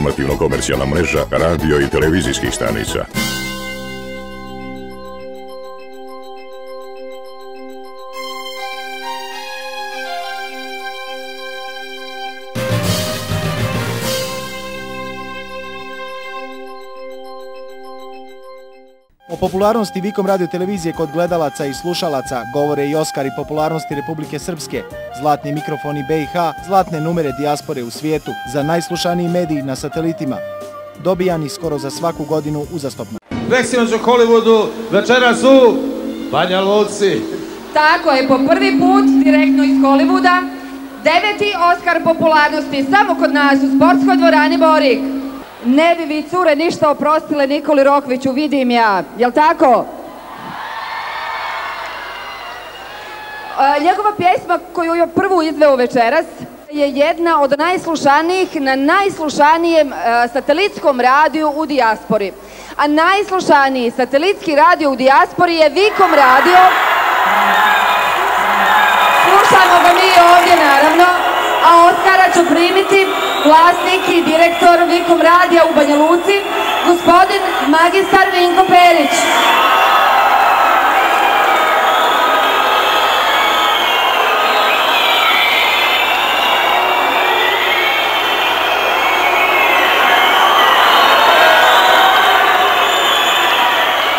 informativno-komercijalna mreža radio i televizijskih stanica. Popularnosti Vikom radio televizije kod gledalaca i slušalaca govore i Oskari popularnosti Republike Srpske, zlatni mikrofoni BiH, zlatne numere dijaspore u svijetu, za najslušaniji mediji na satelitima, dobijani skoro za svaku godinu uzastopno. Preksinoć u Hollywoodu, večeras u Banja Luci. Tako je, po prvi put direktno iz Hollywooda, deveti Oskar popularnosti samo kod nas u sportskoj dvorani Borik. Ne bi vi cure ništa oprostile Nikoli Rokviću, vidim ja. Jel tako? E, njegova pjesma koju je prvu izveo večeras je jedna od najslušanijih na najslušanijem e, satelitskom radiju u dijaspori. A najslušaniji satelitski radio u dijaspori je Vikom radio. Slušamo ga mi ovdje naravno, vlasnik i direktor Vikom radija u Banja Luci, gospodin magistar Vinko Perić.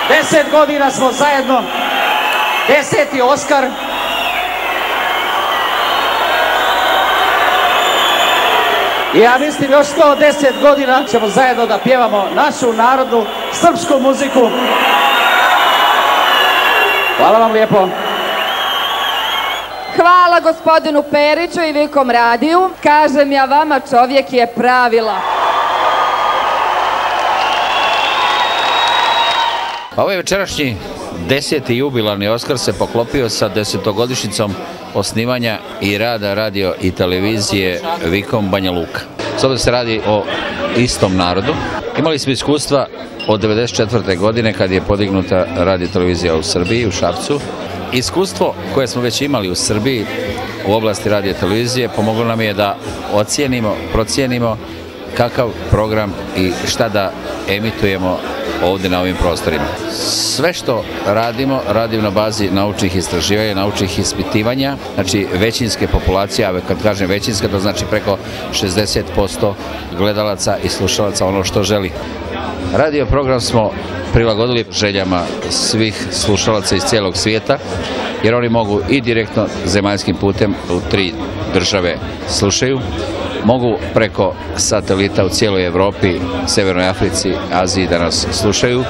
Deset godina smo zajedno, deseti Oskar. Ja mislim još 110 godina ćemo zajedno da pjevamo našu narodnu srpsku muziku. Hvala vam lijepo. Hvala gospodinu Periću i Vikom radiju. Kažem ja vama, čovjek je pravila. Pa ovaj večerašnji deseti jubilarni Oskar se poklopio sa desetogodišnjicom osnivanja i rada radio i televizije Vikom Banja Luka. S se radi o istom narodu. Imali smo iskustva od 1994. godine kad je podignuta radio televizija u Srbiji, u Šapcu. Iskustvo koje smo već imali u Srbiji u oblasti radio televizije pomoglo nam je da ocijenimo, procijenimo kakav program i šta da emitujemo ovdje na ovim prostorima. Sve što radimo, radimo na bazi naučnih istraživanja, naučnih ispitivanja, znači većinske populacije, a kad kažem većinska, to znači preko 60% gledalaca i slušalaca ono što želi. Radio program smo prilagodili željama svih slušalaca iz cijelog svijeta, jer oni mogu i direktno zemaljskim putem u tri države slušaju, mogu preko satelita u cijeloj Europi, Severnoj Africi, Aziji da nas slušaju,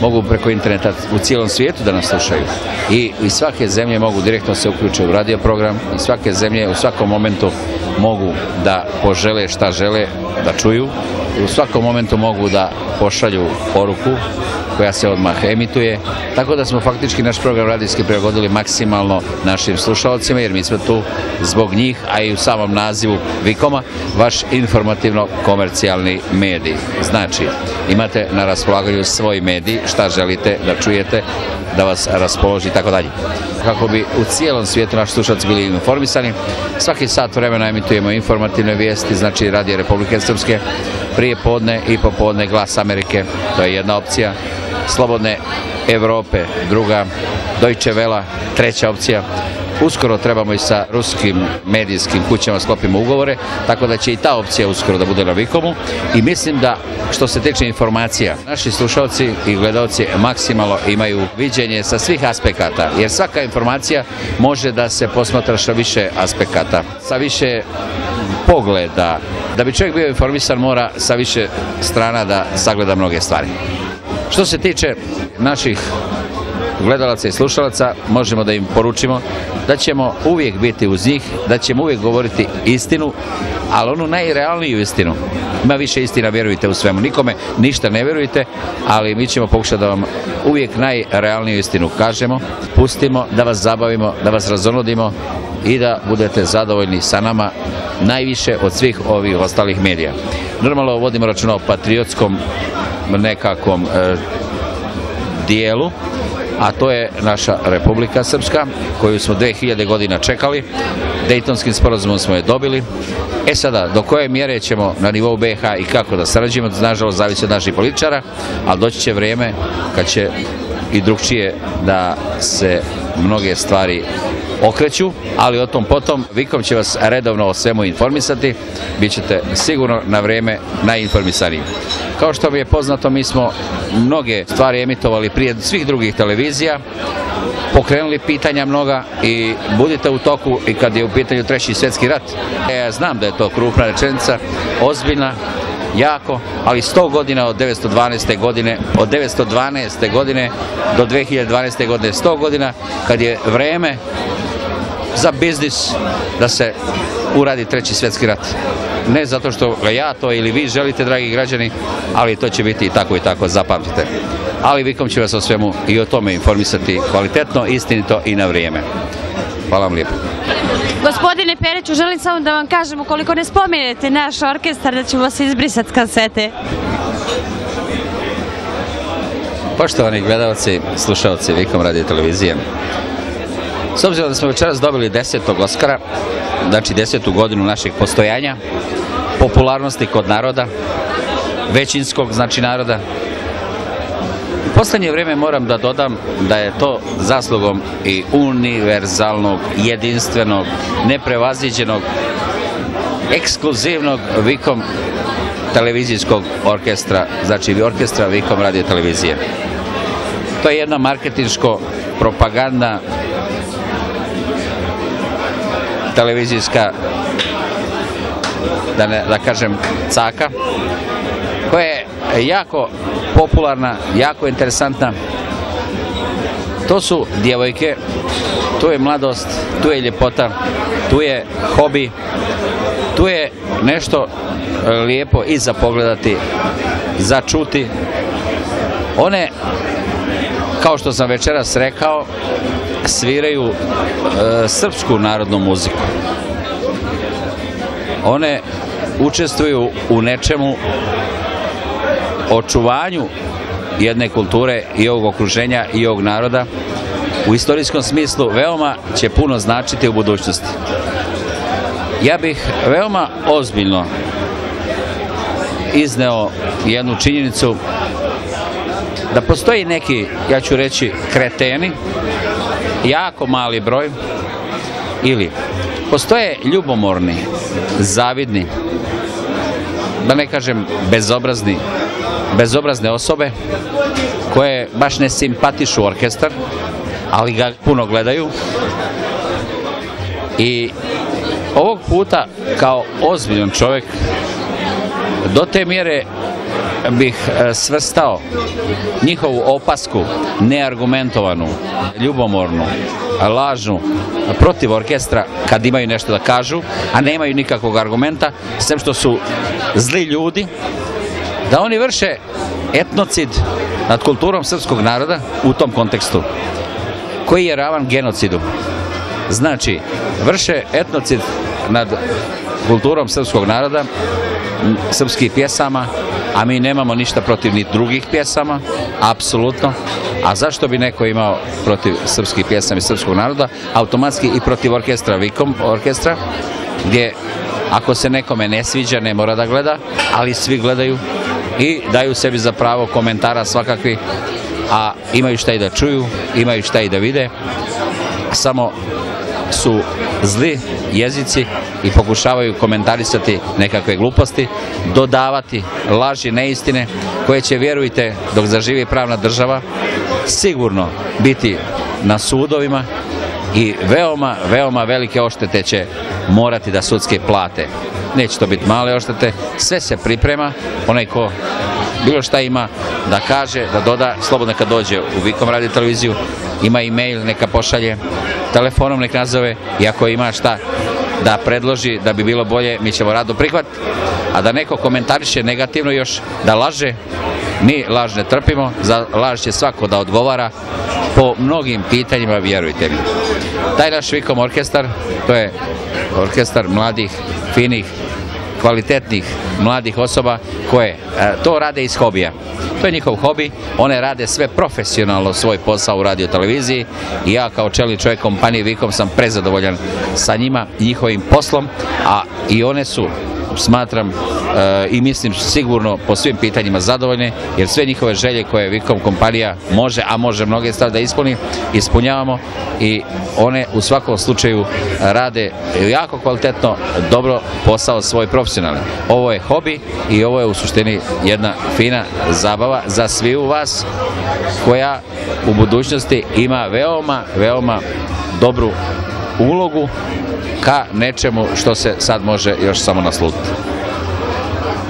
mogu preko interneta u cijelom svijetu da nas slušaju. I svake zemlje mogu direktno se uključiti u radio program i svake zemlje u svakom momentu mogu da požele šta žele da čuju. U svakom momentu mogu da pošalju poruku koja se odmah emituje. Tako da smo faktički naš program radijski prilagodili maksimalno našim slušalcima jer mi smo tu zbog njih, a i u samom nazivu Vikoma, vaš informativno-komercijalni medij. Znači, imate na raspolaganju svoj medij, šta želite da čujete, da vas raspoloži i tako dalje. Kako bi u cijelom svijetu naši slušalci bili informisani, svaki sat vremena emitujemo informativne vijesti, znači Radio Republike Srpske, prije podne i popodne Glas Amerike, to je jedna opcija, Slobodne Europe, druga, Deutsche Welle, treća opcija. Uskoro trebamo i sa ruskim medijskim kućama sklopimo ugovore, tako da će i ta opcija uskoro da bude na Vikomu i mislim da što se tiče informacija, naši slušalci i gledalci maksimalno imaju viđenje sa svih aspekata, jer svaka informacija može da se posmatra sa više aspekata, sa više pogleda. Da bi čovjek bio informisan mora sa više strana da sagleda mnoge stvari. Što se tiče naših gledalaca i slušalaca, možemo da im poručimo da ćemo uvijek biti uz njih, da ćemo uvijek govoriti istinu, ali onu najrealniju istinu. Ima više istina, vjerujte u svemu. Nikome ništa ne vjerujte, ali mi ćemo pokušati da vam uvijek najrealniju istinu kažemo, pustimo, da vas zabavimo, da vas razonodimo i da budete zadovoljni sa nama najviše od svih ovih ostalih medija. Normalno vodimo računa o patriotskom nekakvom e, dijelu, a to je naša Republika Srpska, koju smo 2000 godina čekali Dejtonskim sporazumom smo je dobili. E sada, do koje mjere ćemo na nivou BiH i kako da sarađujemo, nažalost, zavisi od naših političara, ali doći će vrijeme kad će i drugčije da se mnoge stvari okreću, ali o tom potom Vikom će vas redovno o svemu informisati, bit ćete sigurno na vrijeme najinformisaniji. Kao što mi je poznato, mi smo mnoge stvari emitovali prije svih drugih televizija, pokrenuli pitanja mnoga i budite u toku i kad je u pitanju treći svjetski rat. Ja znam da je to krupna rečenica, ozbiljna, jako, ali 100 godina od 912. godine, od 912. godine do 2012. godine, 100 godina kad je vreme za biznis da se uradi treći svjetski rat. Ne zato što ja to ili vi želite, dragi građani, ali to će biti i tako i tako, zapamtite. Ali Vikom će vas o svemu i o tome informisati kvalitetno, istinito i na vrijeme. Hvala vam lijepo. Gospodine Pereću, želim samo da vam kažem, ukoliko ne spomenete naš orkestar, da ćemo vas izbrisati kasete. Poštovani gledalci, slušalci Vikom radio televizije, s obzirom da smo večeras dobili desetog Oscara, znači desetu godinu našeg postojanja, popularnosti kod naroda, većinskog znači naroda, u poslednje vrijeme moram da dodam da je to zaslugom i univerzalnog, jedinstvenog, neprevaziđenog, ekskluzivnog Vikom televizijskog orkestra, znači orkestra Vikom radio televizije. To je jedna marketinško propaganda televizijska da, ne, da kažem caka jako popularna, jako interesantna. To su djevojke, tu je mladost, tu je ljepota, tu je hobi, tu je nešto e, lijepo i za pogledati, za čuti. One, kao što sam večeras rekao, sviraju e, srpsku narodnu muziku. One učestvuju u nečemu očuvanju jedne kulture i ovog okruženja i ovog naroda u istorijskom smislu veoma će puno značiti u budućnosti. Ja bih veoma ozbiljno izneo jednu činjenicu da postoji neki, ja ću reći, kreteni, jako mali broj, ili postoje ljubomorni, zavidni, da ne kažem bezobrazni bezobrazne osobe koje baš ne simpatišu orkestar, ali ga puno gledaju. I ovog puta kao ozbiljan čovjek do te mjere bih e, svrstao njihovu opasku neargumentovanu, ljubomornu, lažnu protiv orkestra kad imaju nešto da kažu, a nemaju nikakvog argumenta, sem što su zli ljudi da oni vrše etnocid nad kulturom srpskog naroda u tom kontekstu, koji je ravan genocidu. Znači, vrše etnocid nad kulturom srpskog naroda, srpskih pjesama, a mi nemamo ništa protiv ni drugih pjesama, apsolutno. A zašto bi neko imao protiv srpskih pjesama i srpskog naroda? Automatski i protiv orkestra Vikom orkestra, gdje ako se nekome ne sviđa, ne mora da gleda, ali svi gledaju i daju sebi za pravo komentara svakakvi, a imaju šta i da čuju, imaju šta i da vide, samo su zli jezici i pokušavaju komentarisati nekakve gluposti, dodavati laži, neistine, koje će, vjerujte, dok zaživi pravna država, sigurno biti na sudovima i veoma, veoma velike oštete će morati da sudske plate. Neće to biti male oštete, sve se priprema, onaj ko bilo šta ima da kaže, da doda, slobodno kad dođe u Vikom radio televiziju, ima e-mail, neka pošalje, telefonom nek nazove. I ako ima šta da predloži da bi bilo bolje, mi ćemo rado prihvatiti. A da neko komentariše negativno još, da laže, mi laž ne trpimo, za laž će svako da odgovara po mnogim pitanjima, vjerujte mi. Taj naš Vikom orkestar, to je orkestar mladih, finih, kvalitetnih mladih osoba koje e, to rade iz hobija. To je njihov hobi, one rade sve profesionalno svoj posao u radio televiziji. I ja kao čelni čovjek kompanije Vikom sam prezadovoljan sa njima, njihovim poslom, a i one su smatram e, i mislim sigurno po svim pitanjima zadovoljne jer sve njihove želje koje Vikom kompanija može, a može mnoge stvari da ispuni, ispunjavamo i one u svakom slučaju rade jako kvalitetno, dobro posao svoj profesionalni. Ovo je hobi i ovo je u suštini jedna fina zabava za svi u vas koja u budućnosti ima veoma, veoma dobru ulogu ka nečemu što se sad može još samo naslutiti.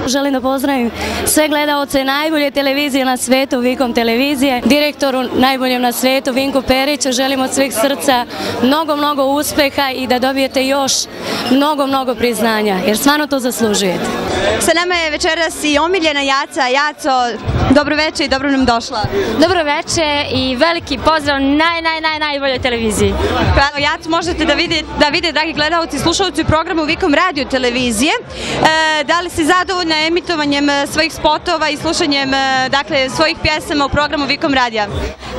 Želim da pozdravim sve gledaoce najbolje televizije na svetu, Vikom televizije, direktoru najboljem na svetu, Vinku Periću. Želim od sveg srca mnogo, mnogo uspeha i da dobijete još mnogo, mnogo priznanja, jer stvarno to zaslužujete. Sa nama je večeras i omiljena Jaca. Jaco, dobro večer i dobro nam došla. Dobro večer i veliki pozdrav naj, naj, naj, najboljoj televiziji. Hvala. Jaco, možete da vidite, da vide, dragi gledalci i slušalci u programu Vikom radio televizije. E, da li si zadovoljna emitovanjem e, svojih spotova i slušanjem e, dakle, svojih pjesama u programu Vikom radija?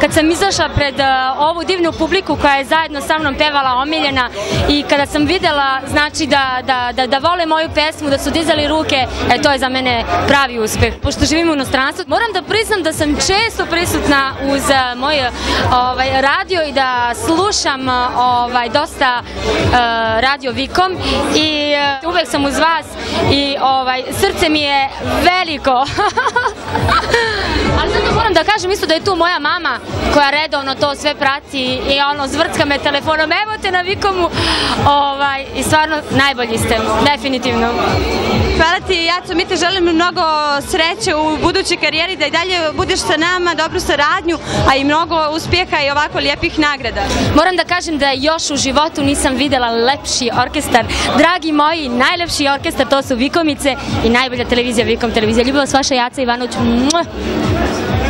Kad sam izašla pred ovu divnu publiku koja je zajedno sa mnom pevala omiljena i kada sam videla znači da, da, da, da vole moju pesmu, da su dizali ruke, e, to je za mene pravi uspeh. Pošto živim u inostranstvu, moram da priznam da sam često prisutna uz uh, moj ovaj, radio i da slušam ovaj, dosta uh, radio Vikom i uh, uvek sam uz vas i ovaj, srce mi je veliko. Ali zato moram da kažem isto da je tu moja mama koja redovno to sve prati i ono zvrcka me telefonom, evo te na Vikomu ovaj, i stvarno najbolji ste, definitivno. Hvala ti, Jaco, mi te želimo mnogo sreće u budućoj karijeri, da i dalje budeš sa nama, dobru saradnju, a i mnogo uspjeha i ovako lijepih nagrada. Moram da kažem da još u životu nisam videla lepši orkestar. Dragi moji, najlepši orkestar to su Vikomice i najbolja televizija Vikom televizija. Ljubav vas vaša Jaca Ivanović.